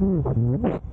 Mm-hmm.